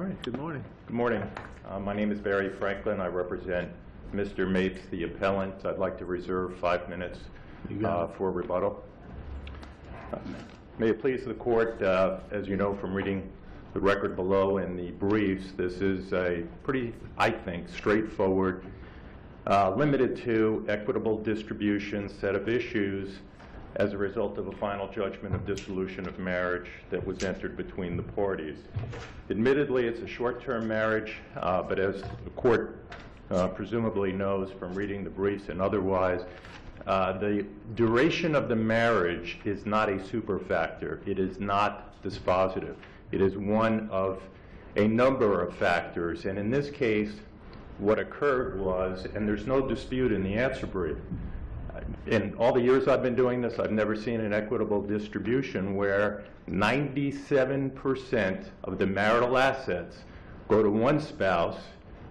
All right, good morning. Good morning. Uh, My name is Barry Franklin. I represent Mr. Mapes, the appellant. I'd like to reserve five minutes uh, for rebuttal. Uh, May it please the court, uh, as you know from reading the record below and the briefs, this is a pretty, I think, straightforward, uh, limited to equitable distribution set of issues as a result of a final judgment of dissolution of marriage that was entered between the parties. Admittedly, it's a short-term marriage, uh, but as the court uh, presumably knows from reading the briefs and otherwise, uh, the duration of the marriage is not a super factor. It is not dispositive. It is one of a number of factors, and in this case, what occurred was, and there's no dispute in the answer brief, in all the years I've been doing this, I've never seen an equitable distribution where 97% of the marital assets go to one spouse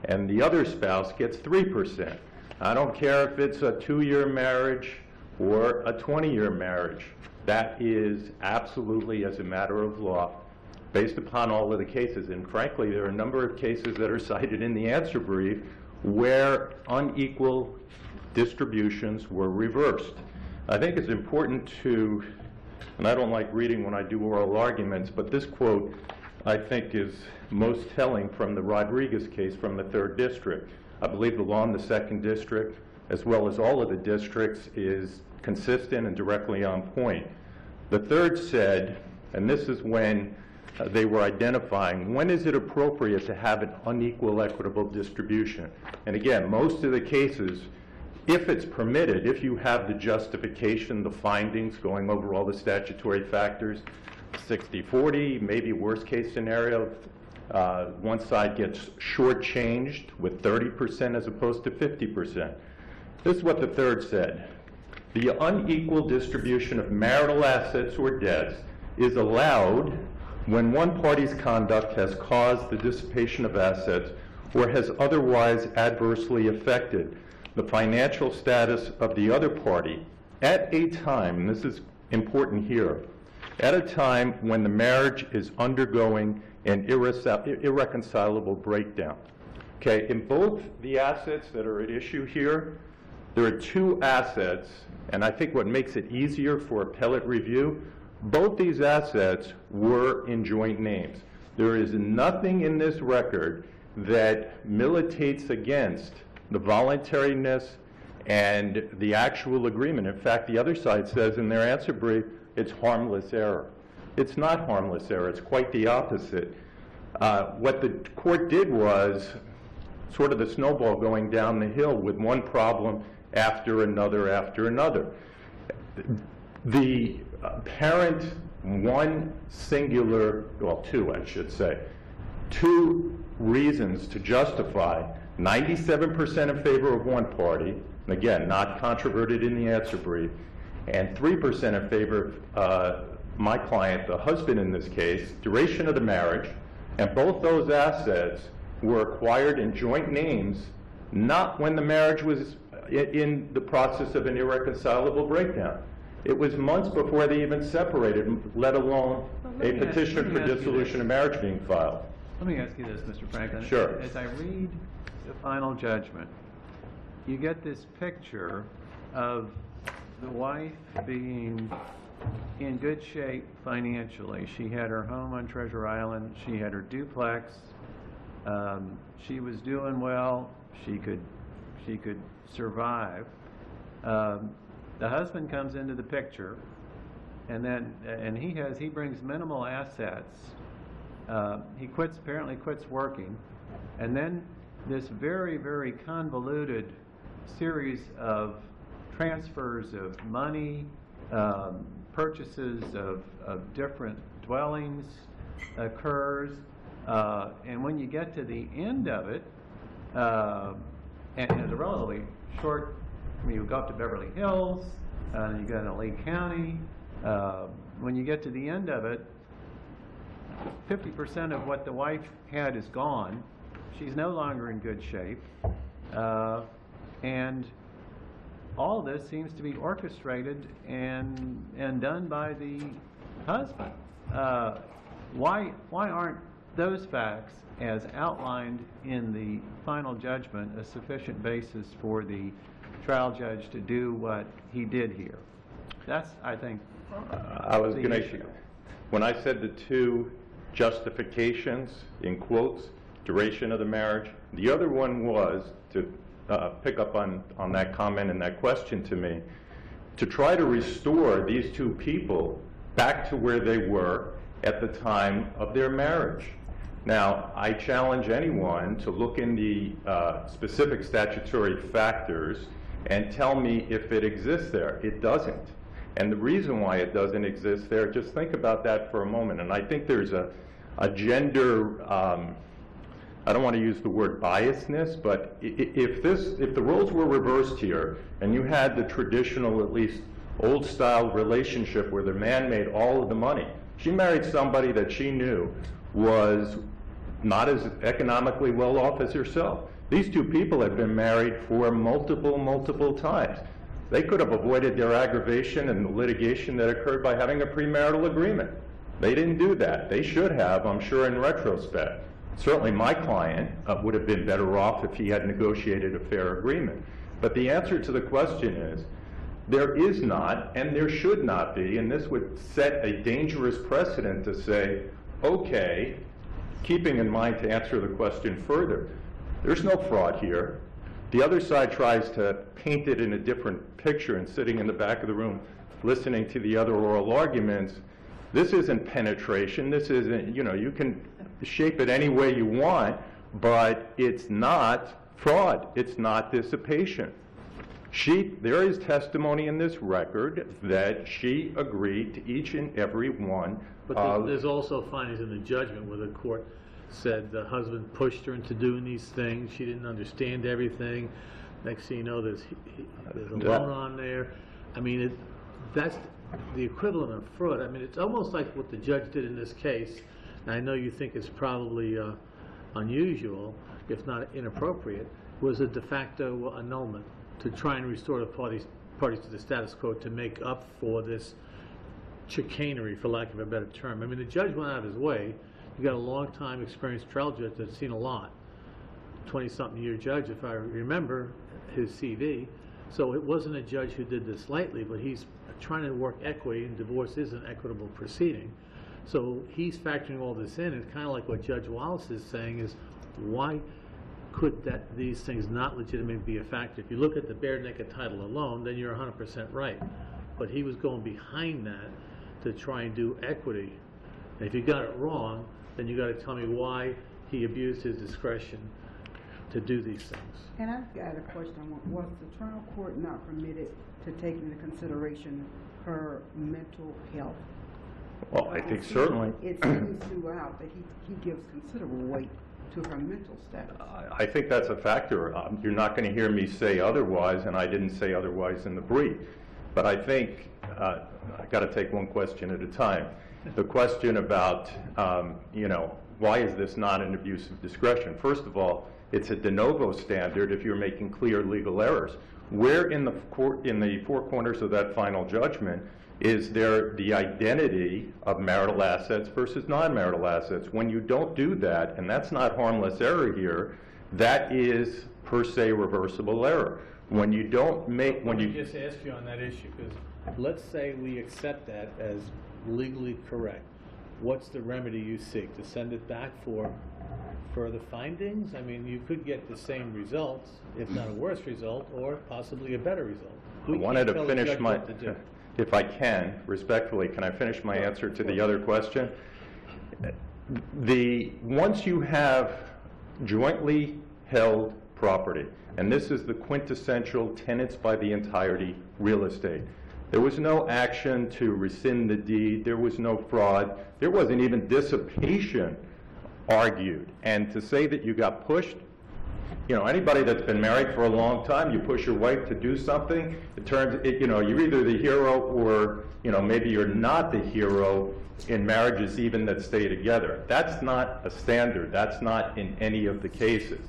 and the other spouse gets 3%. I don't care if it's a two-year marriage or a 20-year marriage. That is absolutely, as a matter of law, based upon all of the cases. And frankly, there are a number of cases that are cited in the answer brief where unequal distributions were reversed. I think it's important to, and I don't like reading when I do oral arguments, but this quote I think is most telling from the Rodriguez case from the third district. I believe the law in the second district, as well as all of the districts, is consistent and directly on point. The third said, and this is when uh, they were identifying, when is it appropriate to have an unequal equitable distribution? And again, most of the cases, if it's permitted, if you have the justification, the findings, going over all the statutory factors, 60-40, maybe worst case scenario, uh, one side gets shortchanged with 30% as opposed to 50%. This is what the third said. The unequal distribution of marital assets or debts is allowed when one party's conduct has caused the dissipation of assets or has otherwise adversely affected the financial status of the other party at a time, and this is important here, at a time when the marriage is undergoing an irreconcilable breakdown. Okay, in both the assets that are at issue here, there are two assets, and I think what makes it easier for appellate review, both these assets were in joint names. There is nothing in this record that militates against the voluntariness and the actual agreement. In fact, the other side says in their answer brief, it's harmless error. It's not harmless error, it's quite the opposite. Uh, What the court did was sort of the snowball going down the hill with one problem after another after another. The apparent one singular, well, two, I should say, two reasons to justify 97% in favor of one party, and again, not controverted in the answer brief, and 3% in favor of uh, my client, the husband in this case, duration of the marriage, and both those assets were acquired in joint names, not when the marriage was in the process of an irreconcilable breakdown. It was months before they even separated, let alone Well, a ask- petition let for dissolution of marriage being filed. Let me ask you this, Mr. Franklin. Sure. As I read the final judgment, you get this picture of the wife being in good shape financially. She had her home on Treasure Island, she had her duplex, um, she was doing well, she could, she could survive. Um, The husband comes into the picture, and then, and he has, he brings minimal assets. Uh, He quits, apparently quits working, and then this very, very convoluted series of transfers of money, um, purchases of, of different dwellings occurs. Uh, And when you get to the end of it, uh, and it's a relatively short, I mean, you go up to Beverly Hills, uh, you go to Lee County. Uh, When you get to the end of it, fifty percent of what the wife had is gone. She's no longer in good shape. Uh, And all this seems to be orchestrated and, and done by the husband. Uh, Why, why aren't those facts, as outlined in the final judgment, a sufficient basis for the trial judge to do what he did here? That's, I think, I was going to, issue. when I said the two justifications, in quotes, duration of the marriage, the other one was, to uh, pick up on, on that comment and that question to me, to try to restore these two people back to where they were at the time of their marriage. Now, I challenge anyone to look in the uh, specific statutory factors and tell me if it exists there. It doesn't. And the reason why it doesn't exist there, just think about that for a moment. And I think there's a, a gender, um, I don't want to use the word biasness, but if this, if the roles were reversed here, and you had the traditional, at least old-style relationship where the man made all of the money, she married somebody that she knew was not as economically well off as herself. These two people had been married for multiple, multiple times. They could have avoided their aggravation and the litigation that occurred by having a premarital agreement. They didn't do that. They should have, I'm sure, in retrospect. Certainly, my client uh, would have been better off if he had negotiated a fair agreement. But the answer to the question is, there is not, and there should not be, and this would set a dangerous precedent to say, okay, keeping in mind to answer the question further, there's no fraud here. The other side tries to paint it in a different picture and sitting in the back of the room listening to the other oral arguments. This isn't penetration. This isn't, you know, you can shape it any way you want, but it's not fraud. It's not dissipation. She, there is testimony in this record that she agreed to each and every one But there's, there's also findings in the judgment where the court said the husband pushed her into doing these things, she didn't understand everything. Next thing you know, there's, he- he- there's a loan on there. I mean, it, that's the equivalent of fraud. I mean, it's almost like what the judge did in this case. And I know you think it's probably, uh, unusual, if not inappropriate, was a de facto annulment to try and restore the parties, parties to the status quo to make up for this chicanery, for lack of a better term. I mean, the judge went out of his way. You got a long-time experienced trial judge that's seen a lot. Twenty-something year judge, if I remember his CV. So it wasn't a judge who did this lightly, but he's trying to work equity, and divorce is an equitable proceeding. So he's factoring all this in. It's kind of like what Judge Wallace is saying is, why could that, these things not legitimately be a factor? If you look at the bare naked title alone, then you're hundred percent right. But he was going behind that to try and do equity. And if you got it wrong, then you gotta tell me why he abused his discretion to do these things. And I've got a question. Was the trial court not permitted to take into consideration her mental health? well, I think It certainly. It seems throughout that he, he gives considerable weight to her mental status. I I think that's a factor. Um, You're not going to hear me say otherwise, and I didn't say otherwise in the brief. But I think, uh, i got to take one question at a time. The question about, um, you know, why is this not an abuse of discretion? First of all, it's a de novo standard if you're making clear legal errors. Where in the court, in the four corners of that final judgment is there the identity of marital assets versus non-marital assets? When you don't do that, and that's not harmless error here, that is per se reversible error. When you don't make, when Let you... just ask you on that issue, because let's say we accept that as legally correct. What's the remedy you seek? To send it back for further findings? I mean, you could get the same results, if not a worse result, or possibly a better result. I wanted to finish my, to if I can, respectfully, can I finish my answer to the other question? The, once you have jointly held property, and this is the quintessential tenants by the entirety real estate, there was no action to rescind the deed, there was no fraud, there wasn't even dissipation argued. And to say that you got pushed you know, anybody that's been married for a long time, you push your wife to do something, it turns, it, you know, you're either the hero or, you know, maybe you're not the hero in marriages even that stay together. That's not a standard. That's not in any of the cases.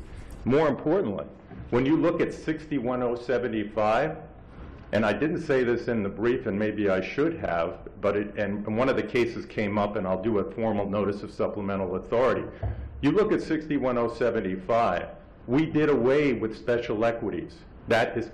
More importantly, when you look at 61075, and I didn't say this in the brief, and maybe I should have, but it, and, and one of the cases came up, and I'll do a formal notice of supplemental authority. You look at 61075, we did away with special equities. That is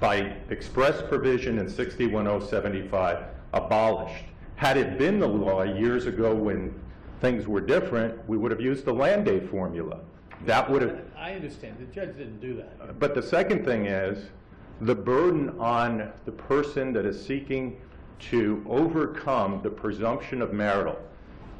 by express provision in 61075 abolished. Had it been the law years ago when things were different, we would have used the Landay formula. That would have, I understand, the judge didn't do that. but the second thing is, the burden on the person that is seeking to overcome the presumption of marital.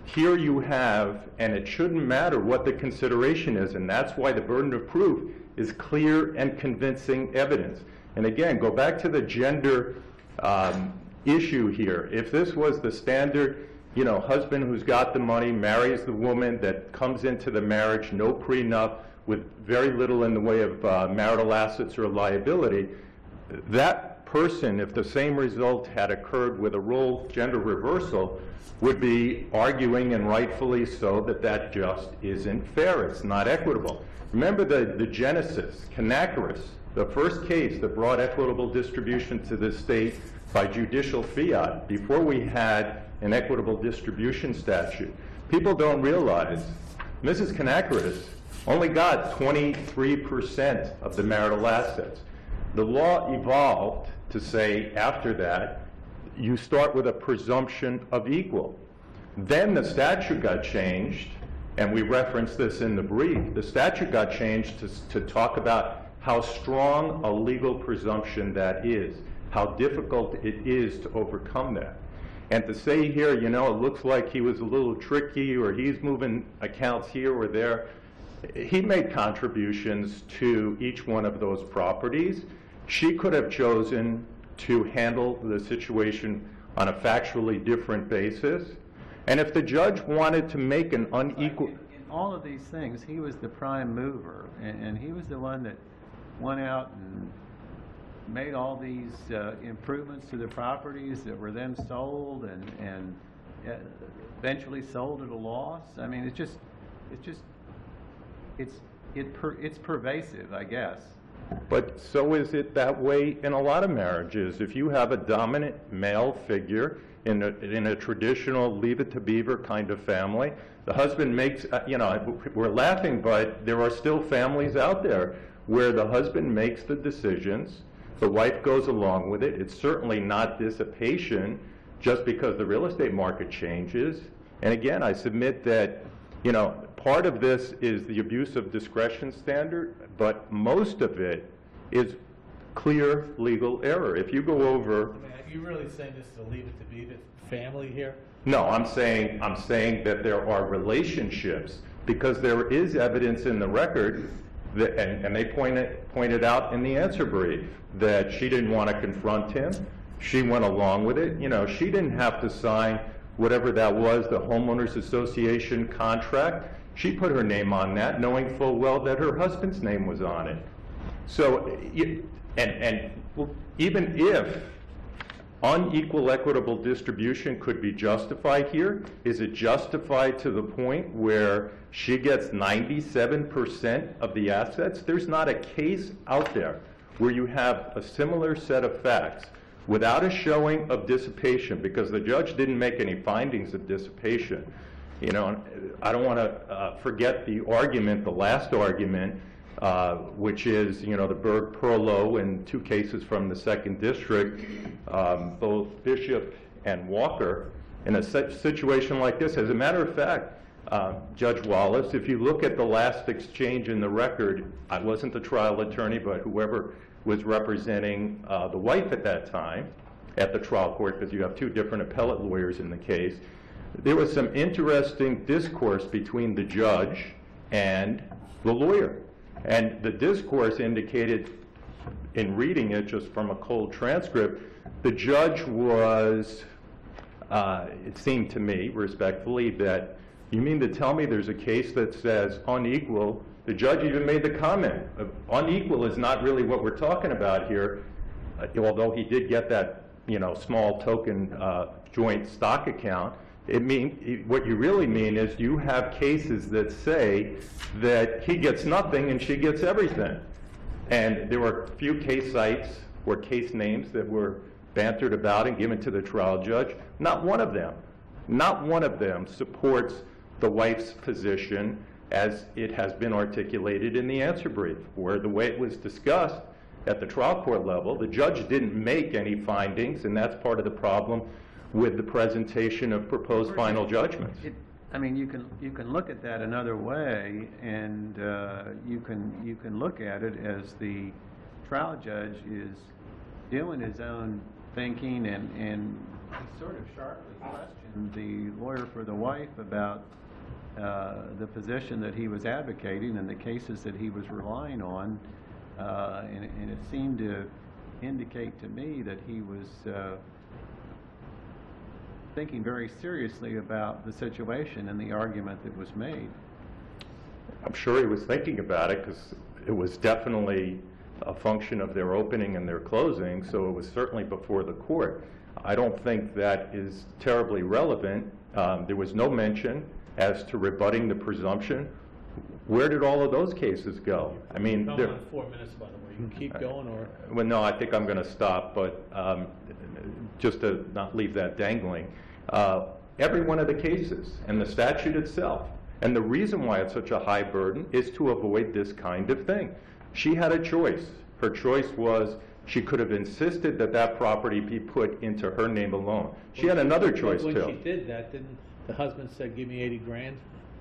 Here you have, and it shouldn't matter what the consideration is, and that's why the burden of proof is clear and convincing evidence. And again, go back to the gender um, issue here. If this was the standard, you know, husband who's got the money marries the woman that comes into the marriage, no prenup, with very little in the way of uh, marital assets or liability, that person, if the same result had occurred with a role gender reversal, would be arguing, and rightfully so, that that just isn't fair. It's not equitable. Remember the, the genesis, Canakaris, the first case that brought equitable distribution to the state by judicial fiat, before we had an equitable distribution statute. People don't realize Mrs. Canakaris only got 23% of the marital assets. The law evolved to say after that, you start with a presumption of equal. Then the statute got changed, and we referenced this in the brief. The statute got changed to, to talk about how strong a legal presumption that is, how difficult it is to overcome that. And to say here, you know, it looks like he was a little tricky or he's moving accounts here or there, he made contributions to each one of those properties. She could have chosen to handle the situation on a factually different basis. And if the judge wanted to make an unequal, In all of these things, he was the prime mover, and, he was the one that went out and made all these uh, improvements to the properties that were then sold and, and uh, eventually sold at a loss. I mean, it's just, it's just, it's, it per, it's pervasive, I guess. But so is it that way in a lot of marriages. If you have a dominant male figure in a, in a traditional leave it to beaver kind of family, the husband makes, uh, you know, we're laughing, but there are still families out there where the husband makes the decisions, the wife goes along with it. It's certainly not dissipation just because the real estate market changes. And again, I submit that, you know, part of this is the abuse of discretion standard, but most of it is clear legal error. If you go over, I mean, are you really saying this to leave it to be the family here? no, I'm saying, I'm saying that there are relationships, because there is evidence in the record that, and, and they pointed, pointed out in the answer brief, that she didn't want to confront him. She went along with it. You know, she didn't have to sign whatever that was, the homeowners association contract. She put her name on that, knowing full well that her husband's name was on it. So, and, and even if unequal equitable distribution could be justified here, is it justified to the point where she gets 97% of the assets? There's not a case out there where you have a similar set of facts without a showing of dissipation, because the judge didn't make any findings of dissipation. You know, I don't want to uh, forget the argument, the last argument, uh, which is, you know, the Berg Perlow and two cases from the second district, um, both Bishop and Walker, in a situation like this. As a matter of fact, uh, Judge Wallace, if you look at the last exchange in the record, I wasn't the trial attorney, but whoever was representing uh, the wife at that time at the trial court, because you have two different appellate lawyers in the case, there was some interesting discourse between the judge and the lawyer. And the discourse indicated, in reading it just from a cold transcript, the judge was, uh, it seemed to me respectfully, that you mean to tell me there's a case that says unequal? The judge even made the comment, unequal is not really what we're talking about here, uh, although he did get that, you know, small token uh, joint stock account. It mean, what you really mean is you have cases that say that he gets nothing and she gets everything. And there were a few case sites or case names that were bantered about and given to the trial judge. Not one of them, not one of them supports the wife's position as it has been articulated in the answer brief, where the way it was discussed at the trial court level, the judge didn't make any findings, and that's part of the problem with the presentation of proposed final judgments. It- I mean, you can, you can look at that another way, and uh, you can, you can look at it as the trial judge is doing his own thinking, and, and he sort of sharply questioned the lawyer for the wife about the position that he was advocating and the cases that he was relying on. Uh, And and it seemed to indicate to me that he was uh, thinking very seriously about the situation and the argument that was made. I'm sure he was thinking about it because it was definitely a function of their opening and their closing, so it was certainly before the court. I don't think that is terribly relevant. Um, There was no mention as to rebutting the presumption. Where did all of those cases go? I mean, on four minutes, by the way. You can keep going, or, well, no, I think I'm going to stop, but um, just to not leave that dangling. Uh, Every one of the cases, and the statute itself, and the reason why it's such a high burden is to avoid this kind of thing. She had a choice. Her choice was, she could have insisted that that property be put into her name alone. She had another choice, When too. she did that, didn't the husband said, give me eighty grand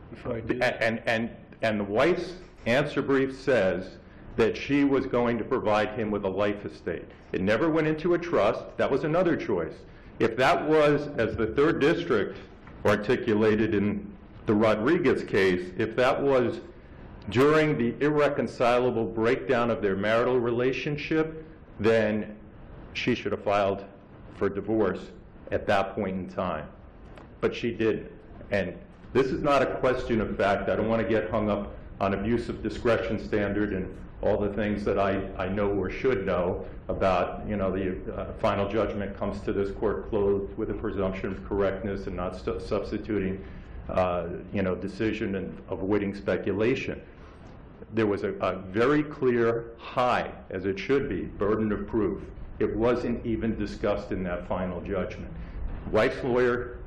before I do that? And, and, and the wife's answer brief says that she was going to provide him with a life estate. It never went into a trust, that was another choice. If that was, as the third district articulated in the Rodriguez case, if that was during the irreconcilable breakdown of their marital relationship, then she should have filed for divorce at that point in time but she didn't. And this is not a question of fact. I don't want to get hung up on abuse of discretion standard and all the things that I, I know or should know about, you know, the uh, final judgment comes to this court clothed with a presumption of correctness and not substituting, uh, you know, decision and avoiding speculation. There was a, a very clear high, as it should be, burden of proof. It wasn't even discussed in that final judgment. Wife's lawyer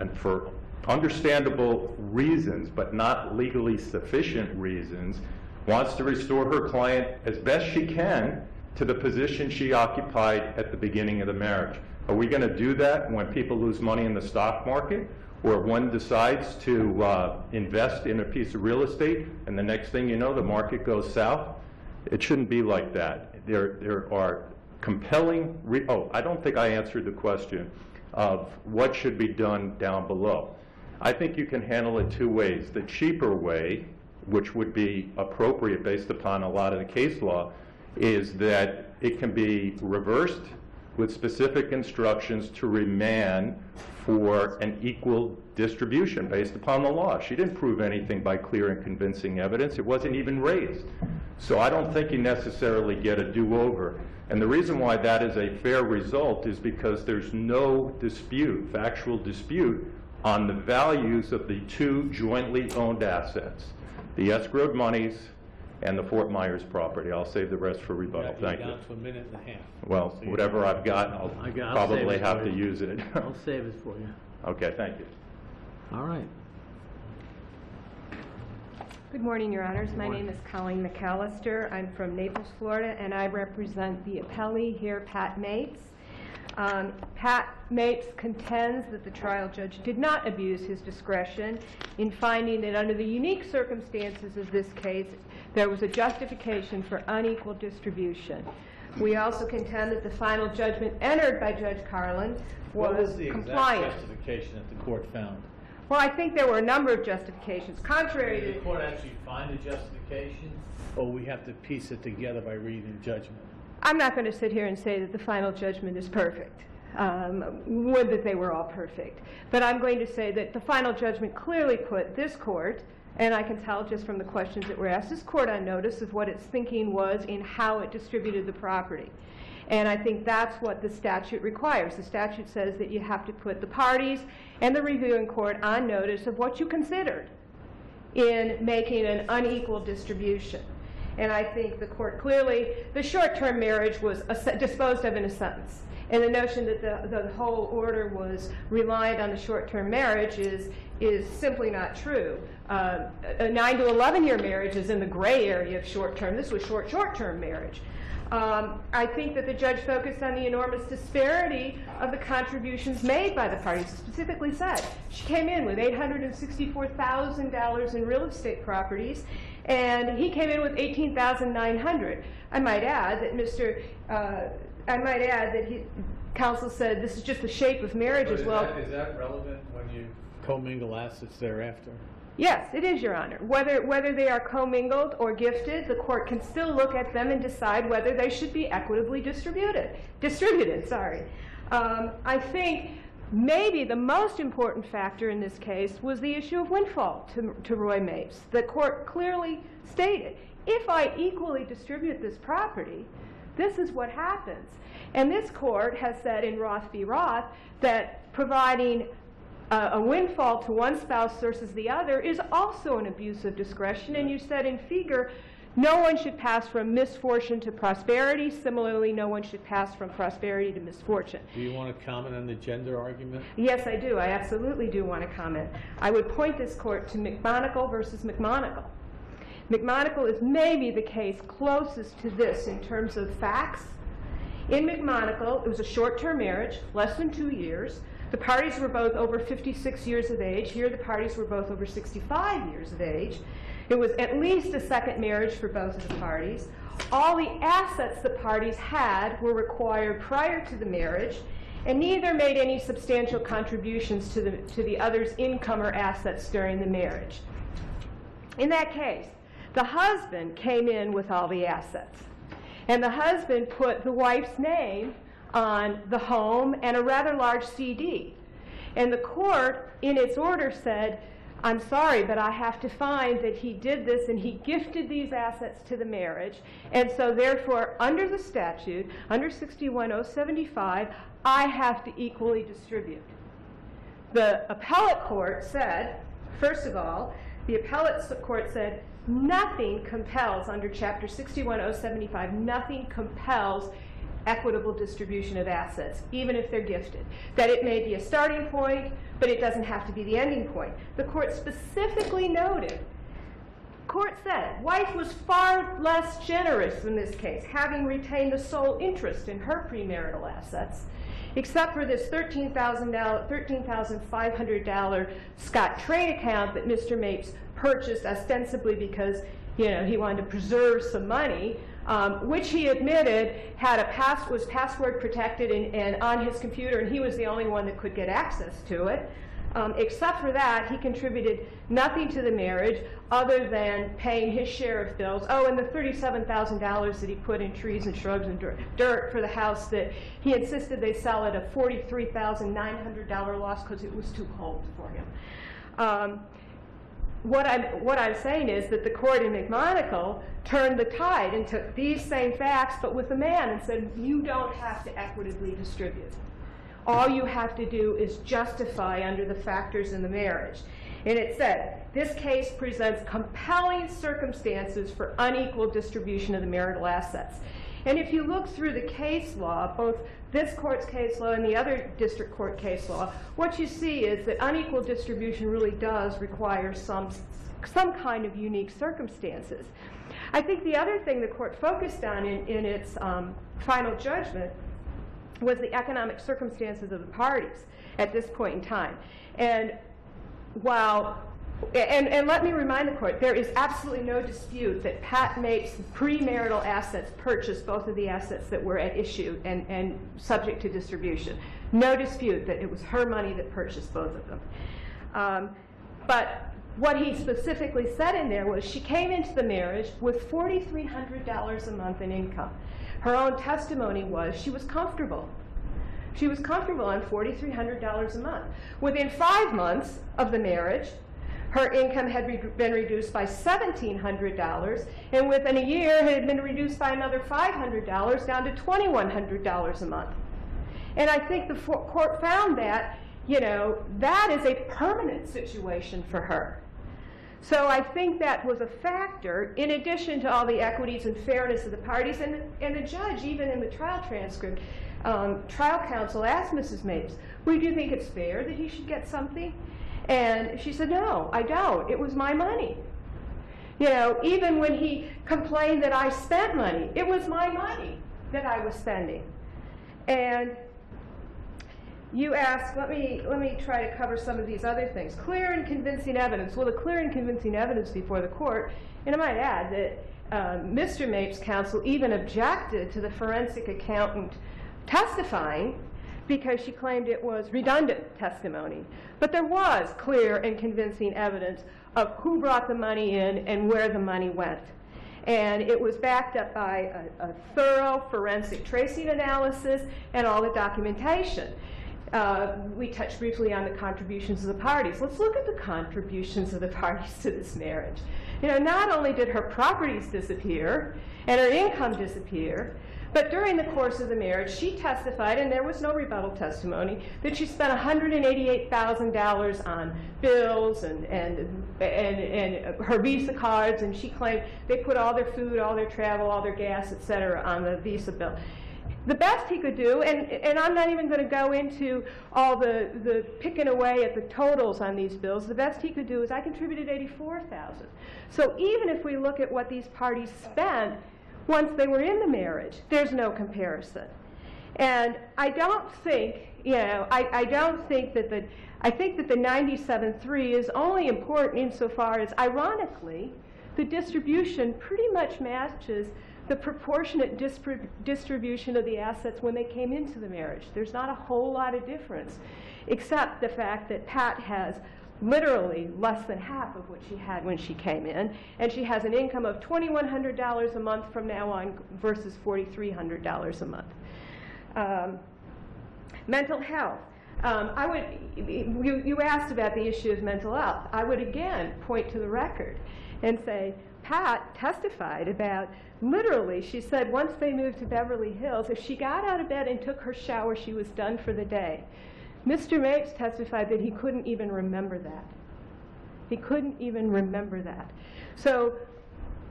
and for understandable reasons, but not legally sufficient reasons, wants to restore her client as best she can to the position she occupied at the beginning of the marriage. Are we going to do that when people lose money in the stock market? Or one decides to uh, invest in a piece of real estate and the next thing you know, the market goes south? It shouldn't be like that. There, there are compelling, oh, I don't think I answered the question of what should be done down below. I think you can handle it two ways. The cheaper way, which would be appropriate based upon a lot of the case law, is that it can be reversed with specific instructions to remand for an equal distribution based upon the law. She didn't prove anything by clear and convincing evidence. It wasn't even raised. So I don't think you necessarily get a do-over. And the reason why that is a fair result is because there's no dispute, factual dispute, on the values of the two jointly owned assets, the escrowed monies and the Fort Myers property. I'll save the rest for rebuttal. You're Thank you. down to a minute and a half. Well, So you- whatever I've got, I'll I got- I'll probably it have for to you. use it. I'll save it for you. Okay, thank you. All right. Good morning, Your Honors. My name is Colleen McAllister. I'm from Naples, Florida, and I represent the appellee here, Pat Mapes. Um, Pat Mapes contends that the trial judge did not abuse his discretion in finding that under the unique circumstances of this case, there was a justification for unequal distribution. We also contend that the final judgment entered by Judge Carlin was, What was was the exact justification that the court found? Well, I think there were a number of justifications, contrary Did to... the court actually find a justification, or we have to piece it together by reading judgment? I'm not going to sit here and say that the final judgment is perfect. Um, would that they were all perfect. But I'm going to say that the final judgment clearly put this court, and I can tell just from the questions that were asked, this court on notice of what its thinking was in how it distributed the property. And I think that's what the statute requires. The statute says that you have to put the parties and the reviewing court on notice of what you considered in making an unequal distribution. And I think the court clearly, the short-term marriage was disposed of in a sentence. And the notion that the, whole order was reliant on the short-term marriage is, is simply not true. Uh, a nine to 11-year marriage is in the gray area of short-term. This was short, short-term marriage. Um, I think that the judge focused on the enormous disparity of the contributions made by the parties. Specifically said, she came in with $864,000 in real estate properties, and he came in with $18,900. I might add that Mr. Uh, I might add that he, counsel said this is just the shape of marriage as well. Is that relevant when you commingle assets thereafter? Yes, it is, Your Honor. Whether, whether they are commingled or gifted, the court can still look at them and decide whether they should be equitably distributed. Distributed, sorry. Um, I think maybe the most important factor in this case was the issue of windfall to, to Roy Mapes. The court clearly stated, if I equally distribute this property, this is what happens. And this court has said in Roth v. Roth that providing uh, a windfall to one spouse versus the other is also an abuse of discretion. And you said in Fieger, no one should pass from misfortune to prosperity. Similarly, no one should pass from prosperity to misfortune. Do you want to comment on the gender argument? Yes, I do. I absolutely do want to comment. I would point this court to McMonagle versus McMonagle. McMonagle is maybe the case closest to this in terms of facts. In McMonagle, it was a short-term marriage, less than two years. The parties were both over 56 years of age. Here, the parties were both over 65 years of age. It was at least a second marriage for both of the parties. All the assets the parties had were required prior to the marriage, and neither made any substantial contributions to the, to the other's income or assets during the marriage. In that case, the husband came in with all the assets, and the husband put the wife's name on the home and a rather large CD. And the court, in its order, said, I'm sorry, but I have to find that he did this and he gifted these assets to the marriage. And so, therefore, under the statute, under 61075, I have to equally distribute. The appellate court said, first of all, the appellate court said, nothing compels, under Chapter 61075, nothing compels equitable distribution of assets, even if they're gifted. That it may be a starting point, but it doesn't have to be the ending point. The court specifically noted, court said, wife was far less generous in this case, having retained the sole interest in her premarital assets, except for this $13,000, $13,500 Scottrade account that Mr. Mapes purchased ostensibly because you know, he wanted to preserve some money um, which he admitted had a pass was password protected and, and, on his computer, and he was the only one that could get access to it. Um, except for that, he contributed nothing to the marriage other than paying his share of bills. Oh, and the $37,000 that he put in trees and shrubs and dirt for the house that he insisted they sell at a $43,900 loss because it was too cold for him. Um, what I'm, what I'm saying is that the court in McMonagle turned the tide and took these same facts, but with a man, and said, you don't have to equitably distribute. All you have to do is justify under the factors in the marriage. And it said, this case presents compelling circumstances for unequal distribution of the marital assets. And if you look through the case law, both this court's case law and the other district court case law, what you see is that unequal distribution really does require some, some kind of unique circumstances. I think the other thing the court focused on in, in its um, final judgment was the economic circumstances of the parties at this point in time. And while and, and, let me remind the court, there is absolutely no dispute that Pat Mapes' premarital assets purchased both of the assets that were at issue and, and subject to distribution. No dispute that it was her money that purchased both of them. Um, but what he specifically said in there was she came into the marriage with $4,300 a month in income. Her own testimony was she was comfortable. She was comfortable on $4,300 a month. Within five months of the marriage, her income had re- been reduced by $1,700, and within a year it had been reduced by another $500 down to $2,100 a month. And I think the court found that, you know, that is a permanent situation for her. So I think that was a factor, in addition to all the equities and fairness of the parties. And, and the judge, even in the trial transcript, um, trial counsel asked Mrs. Mapes, well, do you think it's fair that he should get something? And she said, no, I don't. It was my money. You know, even when he complained that I spent money, it was my money that I was spending. And you ask, let me, let me try to cover some of these other things. Clear and convincing evidence. Well, the clear and convincing evidence before the court, and I might add that uh, Mr. Mapes' counsel even objected to the forensic accountant testifying because she claimed it was redundant testimony. But there was clear and convincing evidence of who brought the money in and where the money went. And it was backed up by a, a thorough forensic tracing analysis and all the documentation. Uh, we touched briefly on the contributions of the parties. Let's look at the contributions of the parties to this marriage. You know, not only did her properties disappear and her income disappear, but during the course of the marriage, she testified, and there was no rebuttal testimony, that she spent $188,000 on bills and, and, and, and her Visa cards, and she claimed they put all their food, all their travel, all their gas, et cetera, on the Visa bill. The best he could do, and, and I'm not even going to go into all the, the picking away at the totals on these bills, the best he could do is I contributed 84000 So even if we look at what these parties spent, once they were in the marriage, there's no comparison. And I don't think, you know, I, I don't think that the, I think that the 97.3 is only important insofar as, ironically, the distribution pretty much matches the proportionate distribution of the assets when they came into the marriage. There's not a whole lot of difference, except the fact that Pat has literally less than half of what she had when she came in, and she has an income of $2,100 a month from now on versus $4,300 a month. Um, mental health. Um, I would, you, you asked about the issue of mental health. I would again point to the record and say, Pat testified about literally, she said once they moved to Beverly Hills, if she got out of bed and took her shower, she was done for the day. Mr. Mapes testified that he couldn't even remember that. He couldn't even remember that. So,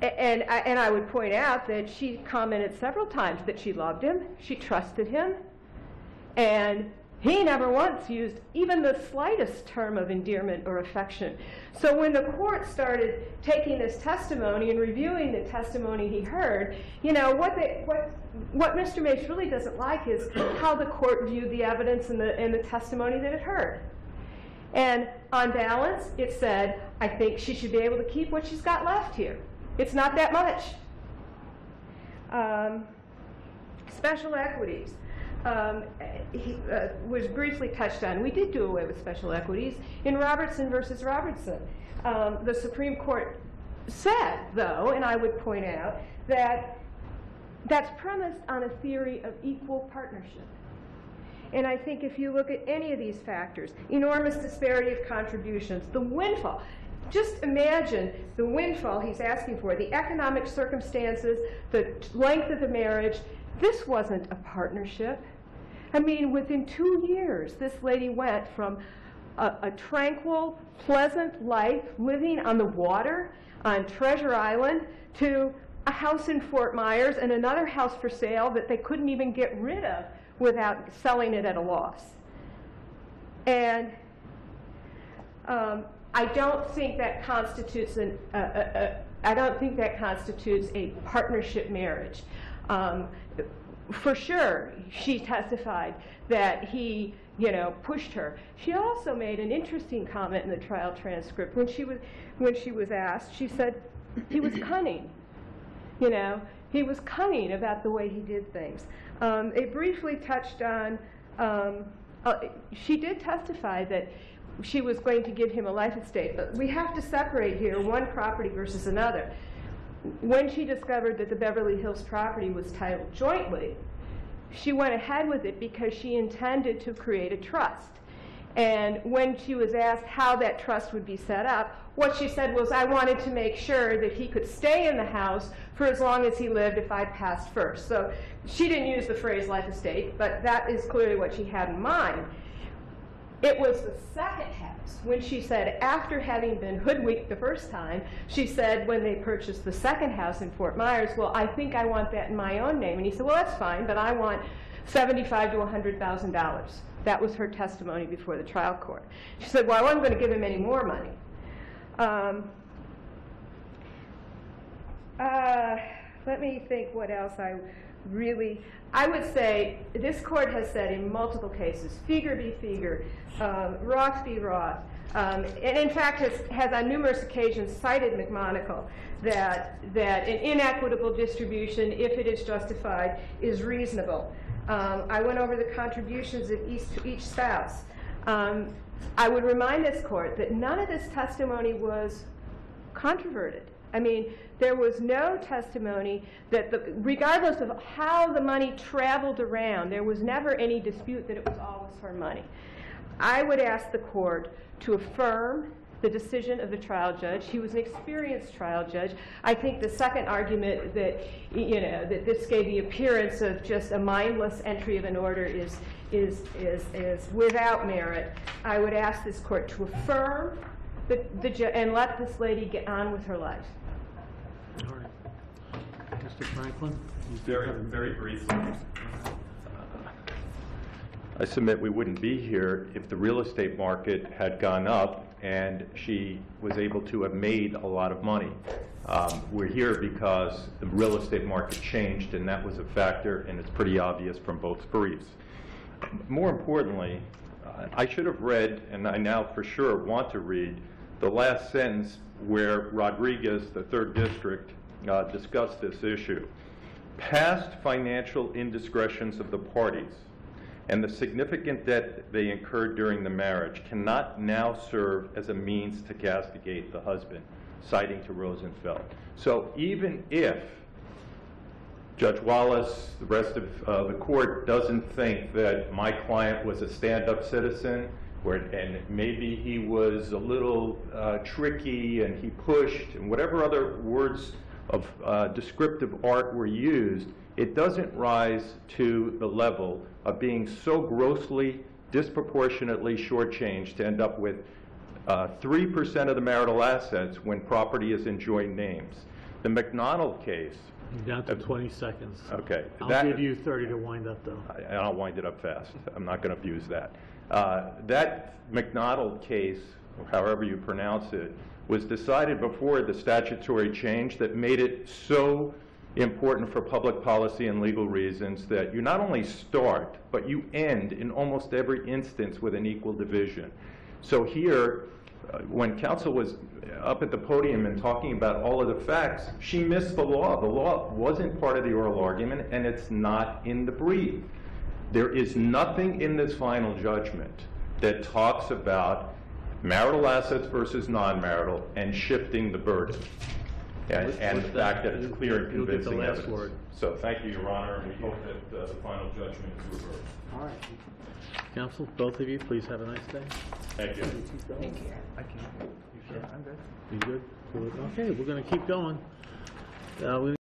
and, and I would point out that she commented several times that she loved him, she trusted him, and he never once used even the slightest term of endearment or affection. So when the court started taking this testimony and reviewing the testimony he heard, you know, what, they, what, what Mr. Mapes really doesn't like is how the court viewed the evidence and the, and the testimony that it heard. And on balance, it said, I think she should be able to keep what she's got left here. It's not that much. Um, special equities was briefly touched on. We did do away with special equities in Robertson versus Robertson. Um, the Supreme Court said, though, and I would point out, that that's premised on a theory of equal partnership. And I think if you look at any of these factors, enormous disparity of contributions, the windfall, just imagine the windfall he's asking for, the economic circumstances, the length of the marriage. This wasn't a partnership. I mean, within two years, this lady went from a, a tranquil, pleasant life living on the water on Treasure Island to a house in Fort Myers and another house for sale that they couldn't even get rid of without selling it at a loss. And um, I don't think that constitutes an, uh, uh, uh, I don't think that constitutes a partnership marriage. Um, for sure, she testified that he, you know, pushed her. She also made an interesting comment in the trial transcript when she was when she was asked. She said he was cunning. You know, he was cunning about the way he did things. Um, it briefly touched on. Um, uh, she did testify that she was going to give him a life estate, but we have to separate here one property versus another when she discovered that the Beverly Hills property was titled jointly, she went ahead with it because she intended to create a trust. And when she was asked how that trust would be set up, what she said was, I wanted to make sure that he could stay in the house for as long as he lived if I passed first. So she didn't use the phrase life estate, but that is clearly what she had in mind. It was the second house, when she said, after having been hoodwinked the first time, she said when they purchased the second house in Fort Myers, well, I think I want that in my own name. And he said, well, that's fine, but I want seventy-five to hundred thousand dollars. That was her testimony before the trial court. She said, well, I wasn't going to give him any more money. Um, uh, let me think what else I really, I would say, this court has said in multiple cases, Fieger v. Fieger, um, Roth v. Roth, um, and in fact has, has on numerous occasions cited McMonagle, that, that an inequitable distribution, if it is justified, is reasonable. Um, I went over the contributions of each, each spouse. Um, I would remind this court that none of this testimony was controverted. I mean, there was no testimony that, the, regardless of how the money traveled around, there was never any dispute that it was always her money. I would ask the court to affirm the decision of the trial judge. He was an experienced trial judge. I think the second argument that, you know, that this gave the appearance of just a mindless entry of an order is, is, is, is without merit. I would ask this court to affirm the, the, and let this lady get on with her life. Mr. Franklin? Very, very briefly. I submit we wouldn't be here if the real estate market had gone up and she was able to have made a lot of money. Um, We're here because the real estate market changed, and that was a factor, and it's pretty obvious from both briefs. More importantly, uh, I should have read, and I now for sure want to read, the last sentence where Rodriguez, the third district, uh, discussed this issue. Past financial indiscretions of the parties and the significant debt they incurred during the marriage cannot now serve as a means to castigate the husband, citing to Rosenfeld. So even if Judge Wallace, the rest of uh, the court doesn't think that my client was a stand-up citizen, or, and maybe he was a little uh, tricky and he pushed, and whatever other words of uh, descriptive art were used, it doesn't rise to the level of being so grossly, disproportionately shortchanged to end up with uh, 3% of the marital assets when property is in joint names. The McDonald case, Down to 20 seconds. okay. I'll that- give you 30 to wind up, though. I- and I'll wind it up fast. I'm not going to abuse that. Uh, That McDonald case, however you pronounce it, was decided before the statutory change that made it so important for public policy and legal reasons that you not only start, but you end in almost every instance with an equal division. So here, uh, when counsel was up at the podium and talking about all of the facts, she missed the law. The law wasn't part of the oral argument, and it's not in the brief. There is nothing in this final judgment that talks about marital assets versus non-marital and shifting the burden. And, and the fact that it's clear and you'll get the convincing last evidence. word. So thank you, Your Honor, and we hope that uh, the final judgment is reversed. All right. Counsel, both of you, please have a nice day. Thank you. Thank you. I can't. You sure? I'm good. You good? Good. Okay, we're going to keep going. Uh, we